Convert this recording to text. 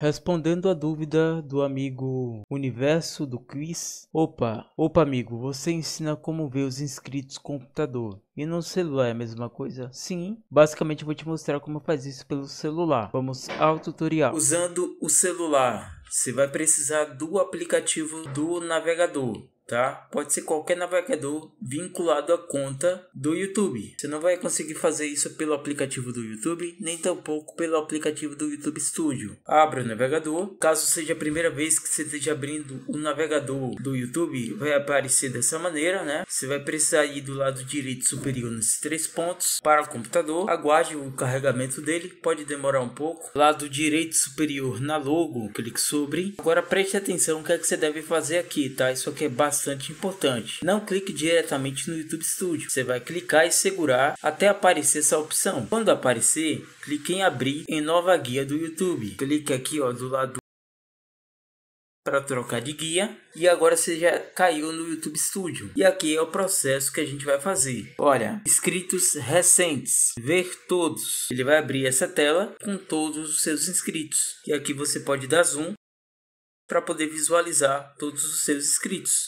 Respondendo a dúvida do amigo Universo do Quiz. Opa, opa amigo, você ensina como ver os inscritos com computador. E no celular é a mesma coisa? Sim, basicamente vou te mostrar como faz isso pelo celular. Vamos ao tutorial. Usando o celular, você vai precisar do aplicativo do navegador tá? Pode ser qualquer navegador vinculado à conta do YouTube. Você não vai conseguir fazer isso pelo aplicativo do YouTube, nem tampouco pelo aplicativo do YouTube Studio. Abra o navegador. Caso seja a primeira vez que você esteja abrindo o navegador do YouTube, vai aparecer dessa maneira, né? Você vai precisar ir do lado direito superior nesses três pontos para o computador. Aguarde o carregamento dele, pode demorar um pouco. Lado direito superior na logo, clique sobre. Agora preste atenção o que é que você deve fazer aqui, tá? Isso aqui é bastante bastante importante. Não clique diretamente no YouTube Studio. Você vai clicar e segurar até aparecer essa opção. Quando aparecer, clique em abrir em nova guia do YouTube. Clique aqui ó, do lado para trocar de guia e agora você já caiu no YouTube Studio. E aqui é o processo que a gente vai fazer. Olha, inscritos recentes, ver todos. Ele vai abrir essa tela com todos os seus inscritos. E aqui você pode dar zoom para poder visualizar todos os seus inscritos.